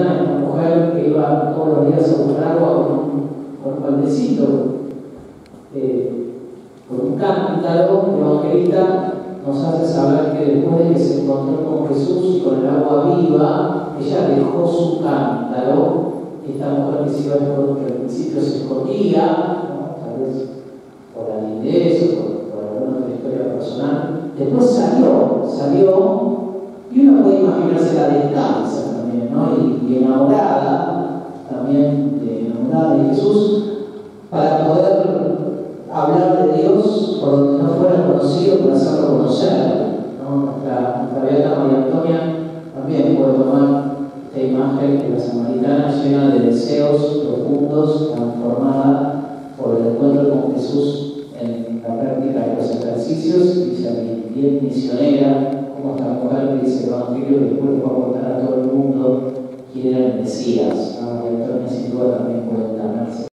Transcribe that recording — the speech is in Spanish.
una mujer que iba todos los días a buscar agua con un, con un baldecito, eh, con un cántaro, el evangelista nos hace saber que después de que se encontró con Jesús y con el agua viva, ella dejó su cántaro. Esta mujer que se iba que al principio se escondía, tal vez por la lindez o por, por alguna otra historia personal, después salió, salió, y uno puede imaginarse la también, ¿no? Y, enamorada, también enamorada de Jesús, para poder hablar de Dios por donde no fuera conocido, para hacerlo conocer. Nuestra, nuestra beata María Antonia también puede tomar esta imagen de la samaritana llena de deseos profundos, transformada por el encuentro con Jesús en la práctica de los ejercicios y bien misionera, como esta mujer que dice el Va a contar a